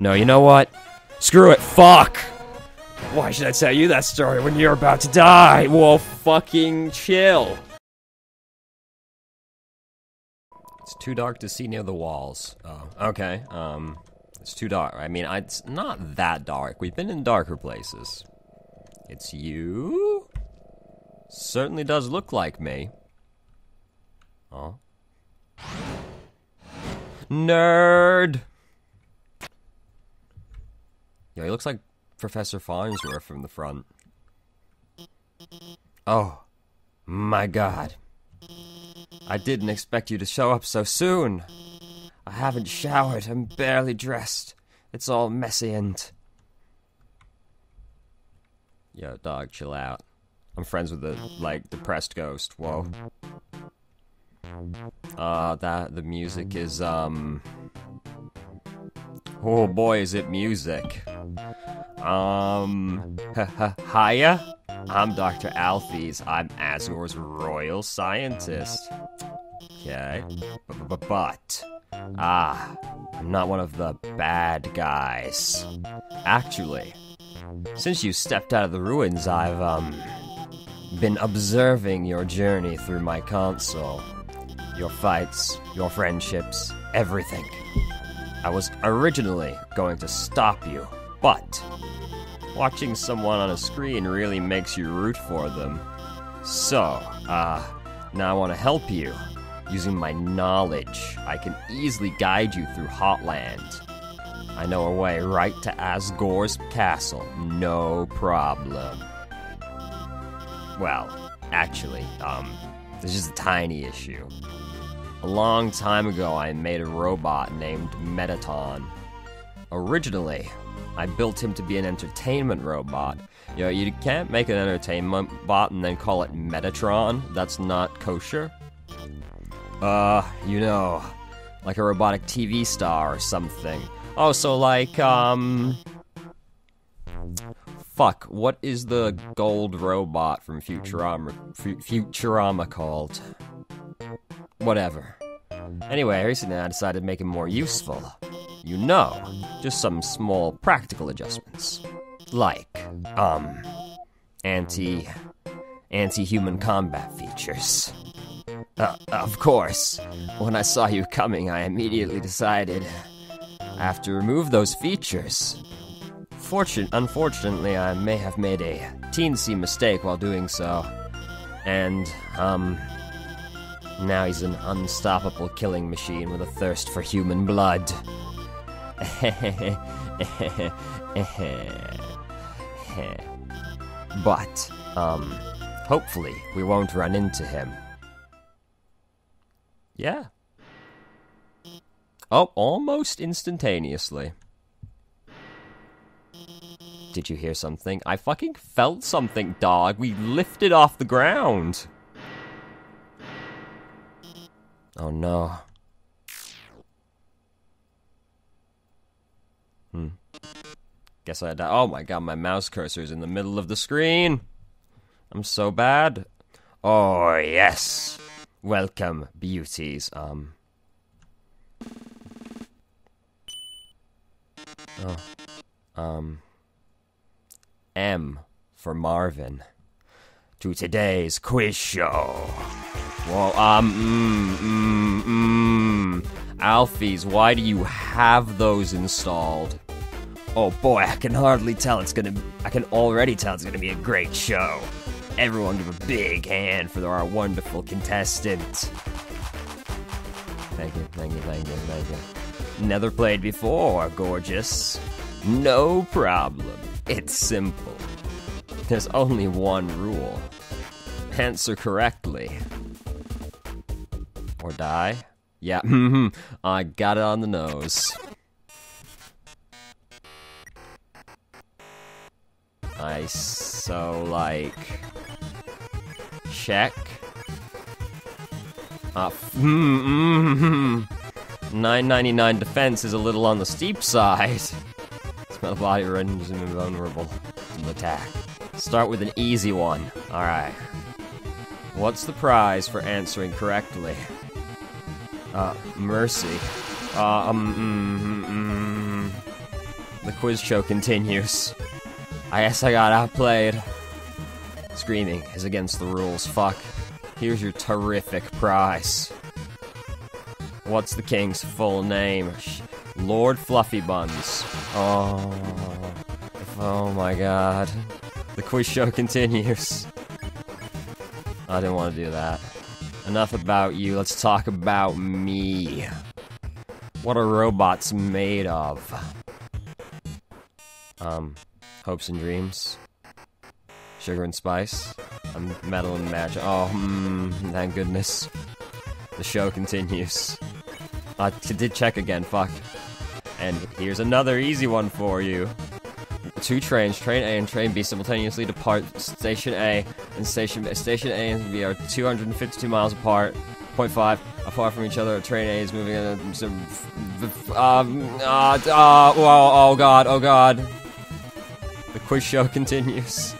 No, you know what? Screw it. Fuck. Why should I tell you that story when you're about to die? Well, fucking chill. It's too dark to see near the walls. Oh, okay. Um, it's too dark. I mean, it's not that dark. We've been in darker places. It's you? Certainly does look like me. Huh? Nerd! Yo, he looks like Professor Farnsworth from the front. Oh, my god. I didn't expect you to show up so soon. I haven't showered, I'm barely dressed. It's all messy and. Yo, dog, chill out. I'm friends with the, like, depressed ghost. Whoa. Uh, that, the music is, um. Oh boy, is it music. Um, hiya? I'm Dr. Alphys. I'm Asgore's royal scientist. Okay. But, ah, I'm not one of the bad guys. Actually, since you stepped out of the ruins, I've, um, been observing your journey through my console. Your fights, your friendships, everything. I was originally going to stop you, but watching someone on a screen really makes you root for them. So, uh, now I want to help you. Using my knowledge, I can easily guide you through Hotland. I know a way right to Asgore's castle, no problem. Well, actually, um, there's just a tiny issue. A long time ago, I made a robot named Mettaton. Originally, I built him to be an entertainment robot. You know, you can't make an entertainment bot and then call it Metatron. That's not kosher. Uh, you know, like a robotic TV star or something. Oh, so like, um. Fuck, what is the gold robot from Futurama, Futurama called? Whatever. Anyway, recently I decided to make him more useful. You know, just some small practical adjustments. Like, um, anti. anti human combat features. Uh, of course, when I saw you coming, I immediately decided I have to remove those features. Fortune, unfortunately, I may have made a teensy mistake while doing so. And, um, now he's an unstoppable killing machine with a thirst for human blood. but, um, hopefully we won't run into him. Yeah. Oh, almost instantaneously. Did you hear something? I fucking felt something, dog. We lifted off the ground. Oh no. Hmm. Guess I died. Oh my god, my mouse cursor is in the middle of the screen. I'm so bad. Oh yes. Welcome, beauties. Um. Oh. Um. M for Marvin. To today's quiz show. Well, um, mm, mm, mm. Alphys, why do you have those installed? Oh boy, I can hardly tell it's gonna. I can already tell it's gonna be a great show. Everyone give a big hand for our wonderful contestant. Thank you, thank you, thank you, thank you. Never played before, gorgeous. No problem. It's simple. There's only one rule answer correctly or die. Yeah, I got it on the nose. I so like check. Uh, mm, mm, 999 defense is a little on the steep side. My body renders him invulnerable to attack. Start with an easy one. Alright. What's the prize for answering correctly? Uh, mercy. Uh, um, mm, mm, The quiz show continues. I guess I got outplayed. Screaming is against the rules. Fuck. Here's your terrific prize. What's the king's full name? Lord Fluffy Buns. Oh. Oh my god. The quiz show continues. I didn't want to do that. Enough about you, let's talk about me. What are robots made of? Um, hopes and dreams. Sugar and spice. Um, metal and magic. Oh, mm, thank goodness. The show continues. I did check again, fuck. And here's another easy one for you. Two trains, train A and train B, simultaneously depart Station A and Station B. Station A and B are 252 miles apart. 0.5 apart from each other. Train A is moving. Uh, um, uh, uh, oh, oh god, oh god. The quiz show continues.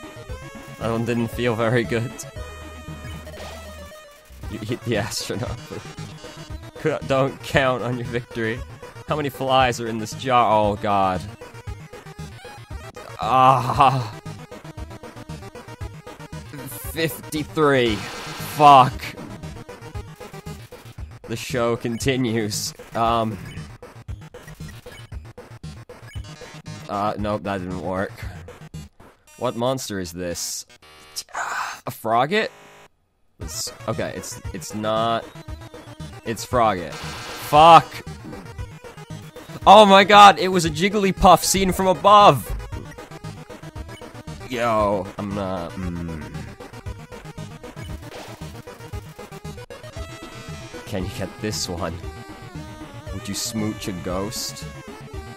That one didn't feel very good. You hit the astronaut. Don't count on your victory. How many flies are in this jar? Oh god. Ah. 53. Fuck. The show continues. Um. Uh, nope, that didn't work. What monster is this? A froggit? It's, okay, it's it's not. It's froggit. Fuck. Oh my god, it was a Jigglypuff seen from above. Yo, I'm not. Mm. Can you get this one? Would you smooch a ghost?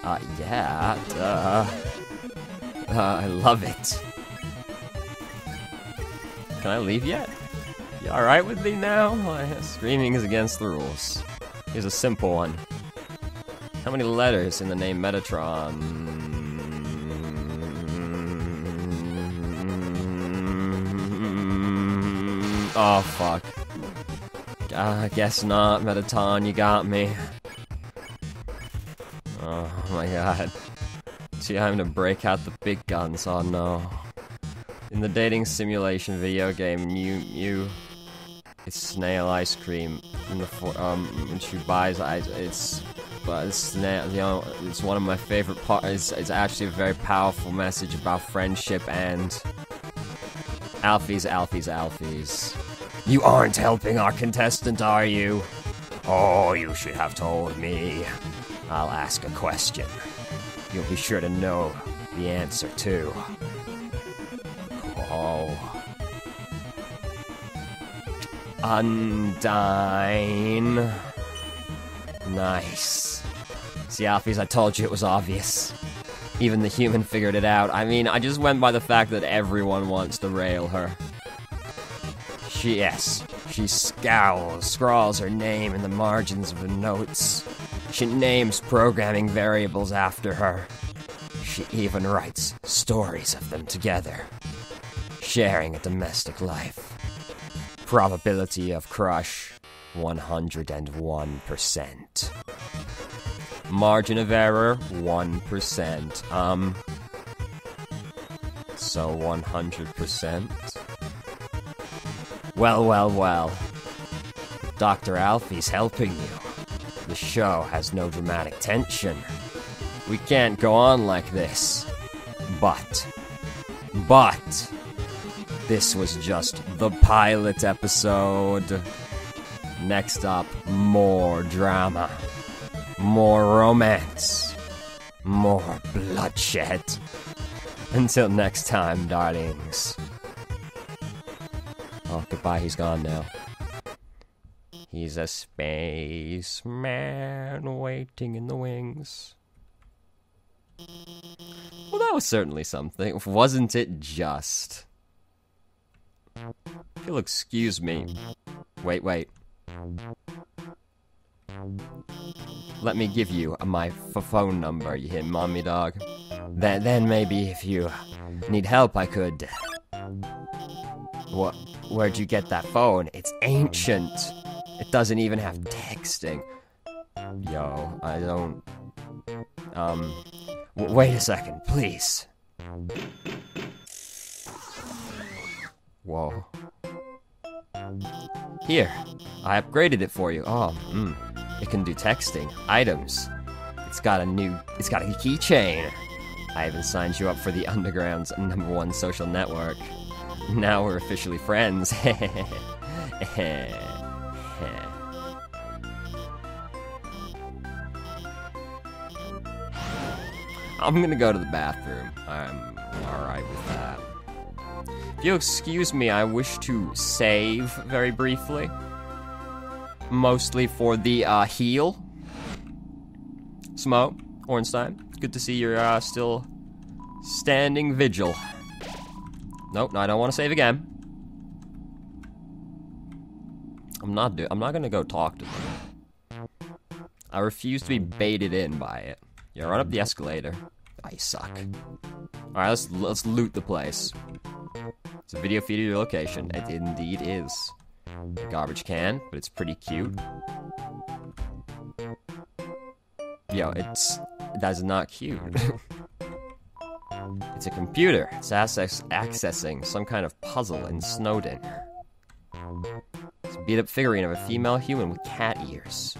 Uh, yeah, duh. Uh, I love it. Can I leave yet? You alright with me now? Screaming is against the rules. Here's a simple one. How many letters in the name Metatron? Oh, fuck. Uh, I guess not, Mettaton, you got me. Oh my god. See, I'm gonna break out the big guns, oh no. In the dating simulation video game, you, you, it's snail ice cream. In the for, um, when she buys ice, it's, but it's snail, you know, it's one of my favorite parts. It's, it's actually a very powerful message about friendship and Alphys, Alfies, Alphys. You aren't helping our contestant, are you? Oh, you should have told me. I'll ask a question. You'll be sure to know the answer, too. Oh. Undyne. Nice. See, Alphys, I told you it was obvious. Even the human figured it out. I mean, I just went by the fact that everyone wants to rail her. She, yes, she scowls, scrawls her name in the margins of the notes. She names programming variables after her. She even writes stories of them together, sharing a domestic life. Probability of crush 101%. Margin of error 1%. Um so 100%. Well, well, well. Dr. Alphys helping you. The show has no dramatic tension. We can't go on like this. But, but, this was just the pilot episode. Next up, more drama, more romance, more bloodshed. Until next time, darlings. Oh, goodbye, he's gone now. He's a spaceman waiting in the wings. Well, that was certainly something. Wasn't it just? You'll excuse me. Wait, wait. Let me give you my phone number, you hear, mommy dog? Then, then maybe if you need help, I could. What? Where'd you get that phone? It's ancient. It doesn't even have texting. Yo, I don't. Um. Wait a second, please. Whoa. Here, I upgraded it for you. Oh, mm. It can do texting, items. It's got a new, it's got a keychain. I even signed you up for the Underground's number one social network. Now we're officially friends. I'm gonna go to the bathroom. I'm alright with that. If you'll excuse me, I wish to save very briefly. Mostly for the uh, heal. Smough, Ornstein, good to see you're uh, still standing vigil. Nope, no, I don't want to save again. I'm not do I'm not gonna go talk to them. I refuse to be baited in by it. Yeah, run up the escalator. I suck. Alright, let's let's loot the place. It's a video feed of your location. It indeed is. Garbage can, but it's pretty cute. Yo, it's that is not cute. it's a computer. It's access accessing some kind of puzzle in Snowdin. It's a beat up figurine of a female human with cat ears.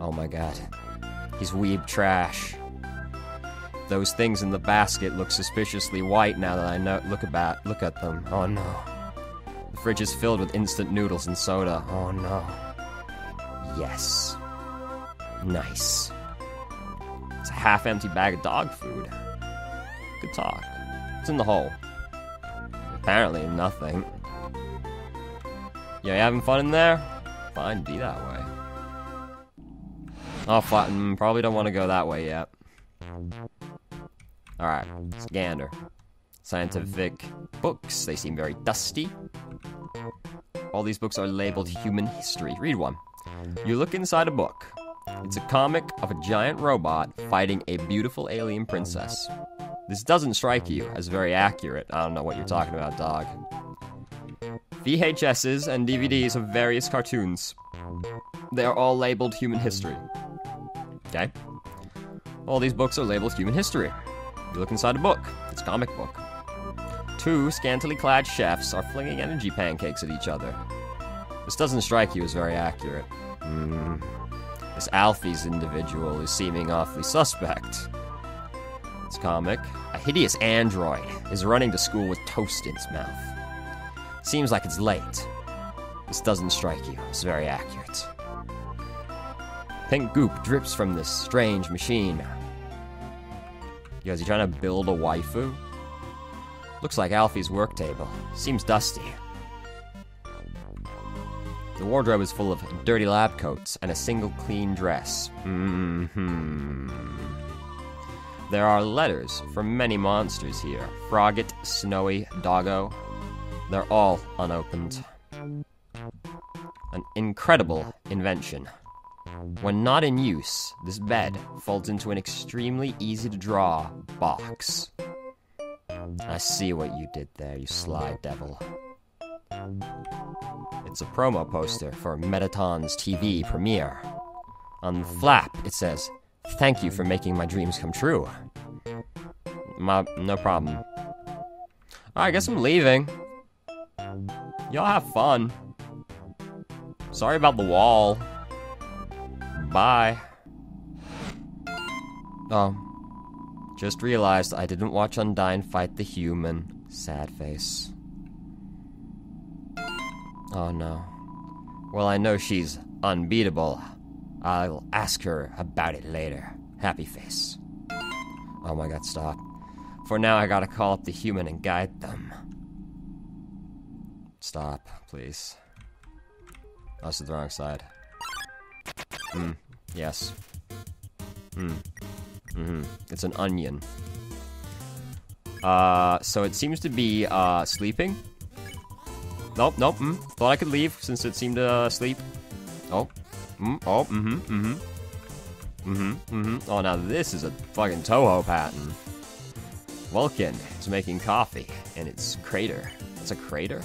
Oh my god. He's weeb trash. Those things in the basket look suspiciously white now that I know look about look at them. Oh no. Fridge is filled with instant noodles and soda. Oh no. Yes. Nice. It's a half empty bag of dog food. Good talk. It's in the hole. Apparently nothing. Yeah, you having fun in there? Fine, be that way. Oh, flatten. Mm, probably don't want to go that way yet. Alright, Scanner. Scientific books. They seem very dusty. All these books are labeled human history. Read one. You look inside a book. It's a comic of a giant robot fighting a beautiful alien princess. This doesn't strike you as very accurate. I don't know what you're talking about, dog. VHSs and DVDs of various cartoons. They are all labeled human history. Okay? All these books are labeled human history. You look inside a book, it's a comic book. Two scantily clad chefs are flinging energy pancakes at each other. This doesn't strike you as very accurate. Mm. This Alphys individual is seeming awfully suspect. It's comic. A hideous android is running to school with toast in its mouth. Seems like it's late. This doesn't strike you as very accurate. Pink goop drips from this strange machine. Yo, is he trying to build a waifu? Looks like Alphys' work table. Seems dusty. The wardrobe is full of dirty lab coats and a single clean dress. hmm There are letters from many monsters here Froggit, Snowy, Doggo. They're all unopened. An incredible invention. When not in use, this bed folds into an extremely easy to draw box. I see what you did there, you sly devil. It's a promo poster for Mettaton's TV premiere. On the flap, it says, Thank you for making my dreams come true. My, no problem. I guess I'm leaving. Y'all have fun. Sorry about the wall. Bye. Oh. Just realized I didn't watch Undyne fight the human. Sad face. Oh no. Well, I know she's unbeatable. I'll ask her about it later. Happy face. Oh my god, stop. For now, I gotta call up the human and guide them. Stop, please. Is the wrong side. Hmm. Yes. Hmm. Mm-hmm. It's an onion. Uh, so it seems to be, uh, sleeping. Nope, nope, mm. Thought I could leave since it seemed to uh, sleep. Oh. Mm, oh, mm-hmm, mm-hmm. Mm-hmm, mm-hmm. Oh, now this is a fucking Touhou pattern. Vulkin is making coffee in its crater. It's a crater?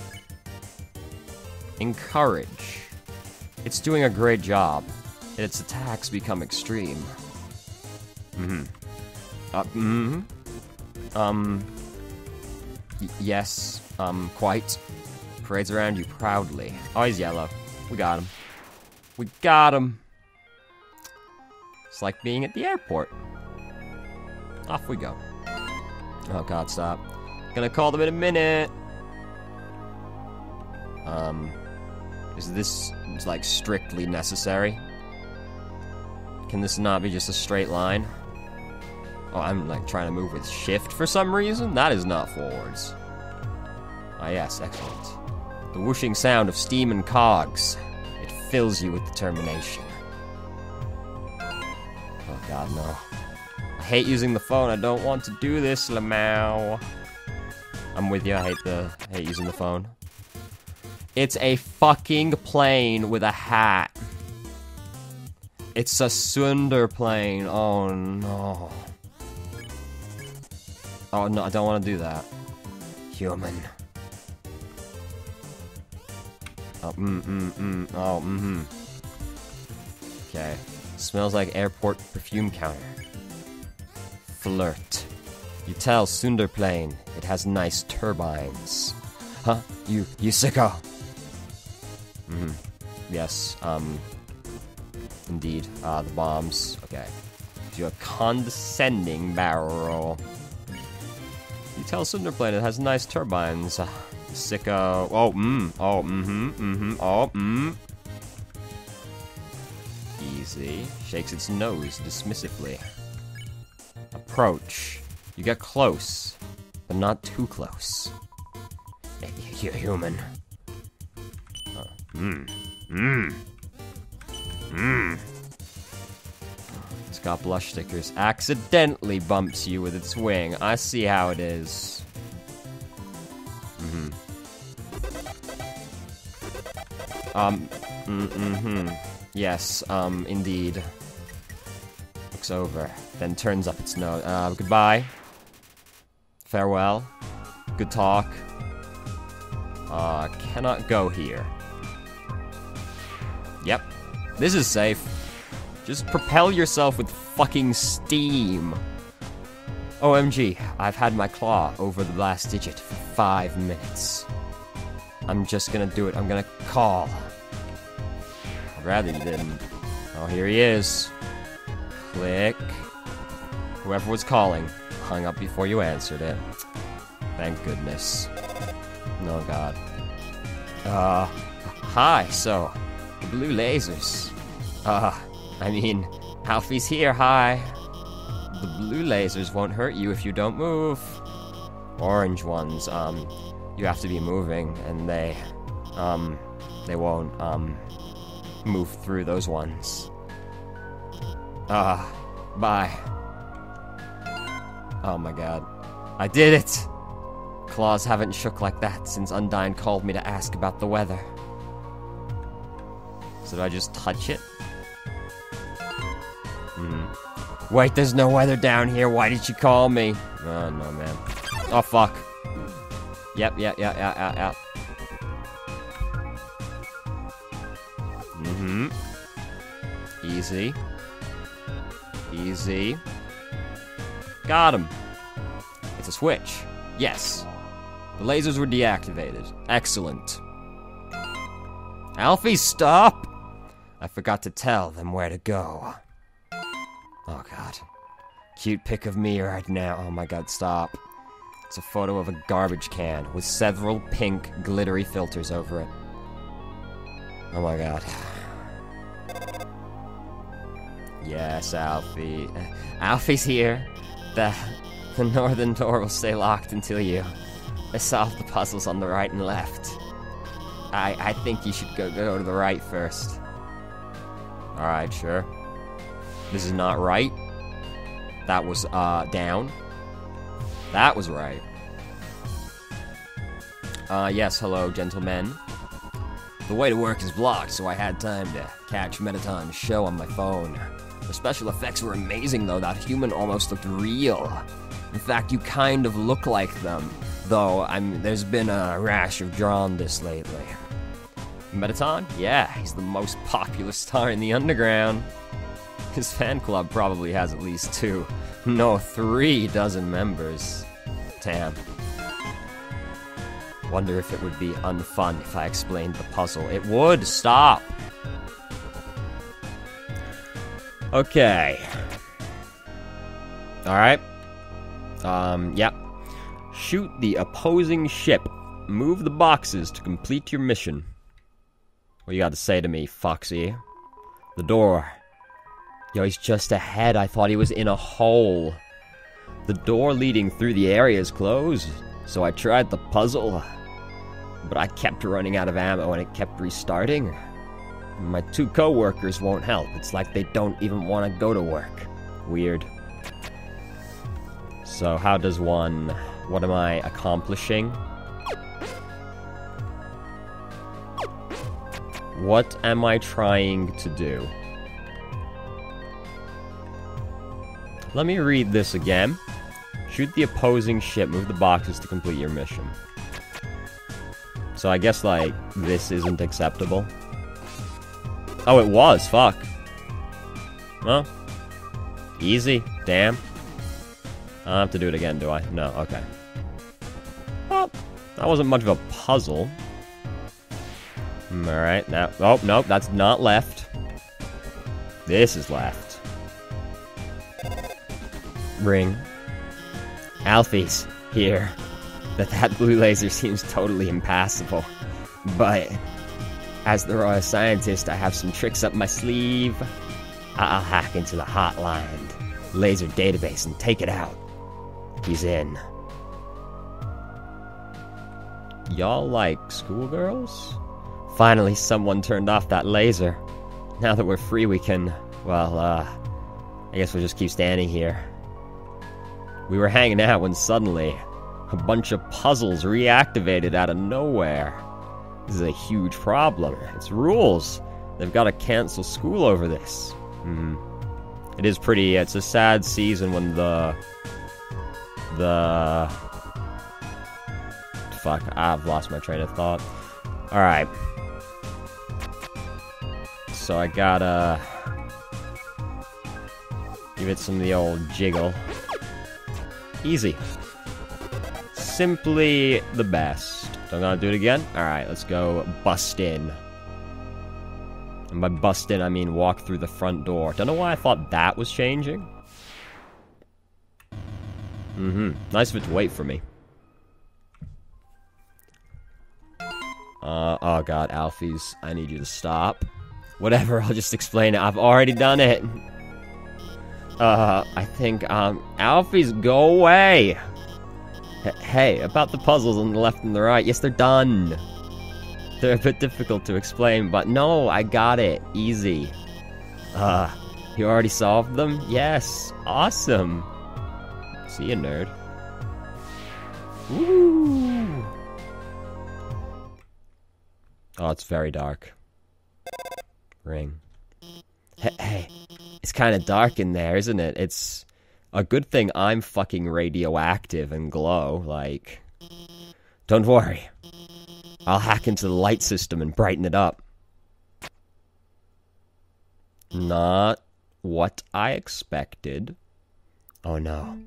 Encourage. It's doing a great job. Its attacks become extreme. Mm-hmm. Uh, mm Um. yes. Um. Quite. Parades around you proudly. Oh, he's yellow. We got him. We got him. It's like being at the airport. Off we go. Oh god, stop. Gonna call them in a minute. Um, is this like strictly necessary? Can this not be just a straight line? Oh, I'm like trying to move with shift for some reason? That is not forwards. Ah yes, excellent. The whooshing sound of steam and cogs. It fills you with determination. Oh god, no. I hate using the phone. I don't want to do this, Lamau. I'm with you. I hate the I hate using the phone. It's a fucking plane with a hat. It's a Tsunderplane. Oh no. Oh no, I don't want to do that. Human. Oh, mm, mm, mm. Oh, mm-hmm. Okay. Smells like airport perfume counter. Flirt. You tell Tsunderplane it has nice turbines. Huh? You, you sicko. Mm-hmm. Yes, um... Indeed. Ah, uh, the bombs. Okay. Do a condescending barrel roll. Tell Tsunderplane it has nice turbines. Sicko. Oh, mm. Oh, mm-hmm. Mm-hmm. Oh, mm. Easy. Shakes its nose dismissively. Approach. You get close, but not too close. You're human. Mmm. Mmm. Mmm. Got blush stickers. Accidentally bumps you with its wing. I see how it is. Mm-hmm. Um, mm-hmm. Yes, um, indeed. Looks over, then turns up its nose. Uh, goodbye. Farewell. Good talk. Uh, cannot go here. Yep. This is safe. Just propel yourself with fucking steam. OMG, I've had my claw over the last digit for five minutes. I'm just gonna do it. I'm gonna call. I'd rather you didn't. Oh, here he is. Click. Whoever was calling hung up before you answered it. Thank goodness. Oh, God. Uh, hi, so, blue lasers. Uh, I mean, Alphys here, hi. The blue lasers won't hurt you if you don't move. Orange ones, um, you have to be moving, and they, um, they won't, um, move through those ones. Ah, uh, bye. Oh my god. I did it! Claws haven't shook like that since Undyne called me to ask about the weather. So do I just touch it? Wait, there's no weather down here. Why did you call me? Oh, no, man. Oh, fuck. Yep, yep, yep, yep, yep, yep. Mm-hmm. Easy. Easy. Got him. It's a switch. Yes. The lasers were deactivated. Excellent. Alfie, stop! I forgot to tell them where to go. Oh god. Cute pic of me right now. Oh my god, stop. It's a photo of a garbage can with several pink glittery filters over it. Oh my god. Yes, Alfie. Alphys here. The, the northern door will stay locked until you I solve the puzzles on the right and left. I, I think you should go, go to the right first. Alright, sure. This is not right. That was, uh, down. That was right. Uh, yes, hello, gentlemen. The way to work is blocked, so I had time to catch Mettaton's show on my phone. The special effects were amazing, though. That human almost looked real. In fact, you kind of look like them, though I'm, there's been a rash of jaundice lately. Mettaton? Yeah, he's the most popular star in the underground. His fan club probably has at least two. No, three dozen members. Damn. Wonder if it would be unfun if I explained the puzzle. It would! Stop! Okay. Alright. Um, yep. Shoot the opposing ship. Move the boxes to complete your mission. What you got to say to me, Foxy? The door. Yo, he's just ahead. I thought he was in a hole. The door leading through the area is closed, so I tried the puzzle. But I kept running out of ammo and it kept restarting. My two co-workers won't help. It's like they don't even want to go to work. Weird. So how does one... What am I accomplishing? What am I trying to do? Let me read this again. Shoot the opposing ship, move the boxes to complete your mission. So I guess, like, this isn't acceptable. Oh, it was, fuck. Well, easy, damn. I don't have to do it again, do I? No, okay. Well, that wasn't much of a puzzle. Alright, now... Oh, nope, that's not left. This is left. Ring. Alphys here. That that blue laser seems totally impassable. But, as the royal scientist, I have some tricks up my sleeve. I'll hack into the hotline laser database and take it out. He's in. Y'all like schoolgirls? Finally, someone turned off that laser. Now that we're free, we can, well, uh, I guess we'll just keep standing here. We were hanging out when suddenly, a bunch of puzzles reactivated out of nowhere. This is a huge problem. It's rules. They've got to cancel school over this. Hmm. It is pretty, it's a sad season when the the... Fuck, I've lost my train of thought. Alright. So I gotta... Give it some of the old jiggle. Easy. Simply the best. Don't gotta do it again? Alright, let's go bust in. And by bust in, I mean walk through the front door. Don't know why I thought that was changing. Mm-hmm. Nice of it to wait for me. Uh, oh god, Alphys, I need you to stop. Whatever, I'll just explain it. I've already done it. Uh, I think, um, Alphys, go away! H hey, about the puzzles on the left and the right, yes, they're done. They're a bit difficult to explain, but no, I got it. Easy. Uh, you already solved them? Yes. Awesome. See you, nerd. Ooh. Oh, it's very dark. Ring. Hey, hey. It's kind of dark in there, isn't it? It's a good thing I'm fucking radioactive and glow, like... Don't worry. I'll hack into the light system and brighten it up. Not what I expected. Oh no.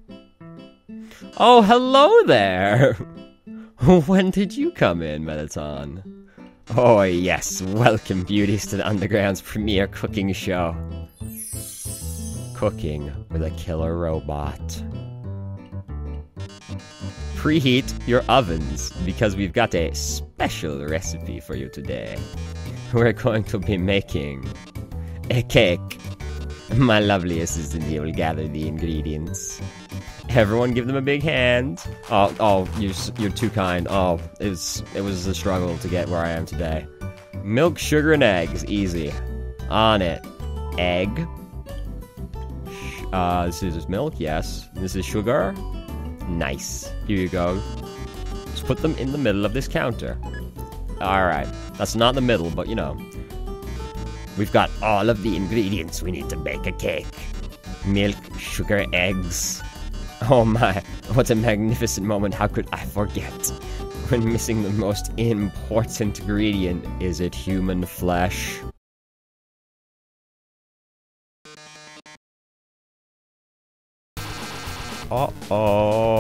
Oh, hello there! when did you come in, Mettaton? Oh, yes, welcome, beauties, to the Underground's premier cooking show. Cooking with a killer robot. Preheat your ovens, because we've got a special recipe for you today. We're going to be making a cake. My lovely assistant here will gather the ingredients. Everyone give them a big hand. Oh, oh, you're, you're too kind. Oh, it was, it was a struggle to get where I am today. Milk, sugar, and eggs. Easy. On it. Egg. Uh, this is milk, yes. This is sugar. Nice. Here you go. Just put them in the middle of this counter. Alright. That's not the middle, but you know. We've got all of the ingredients we need to bake a cake. Milk, sugar, eggs. Oh my, what a magnificent moment. How could I forget? When missing the most important ingredient, is it human flesh? Uh-oh.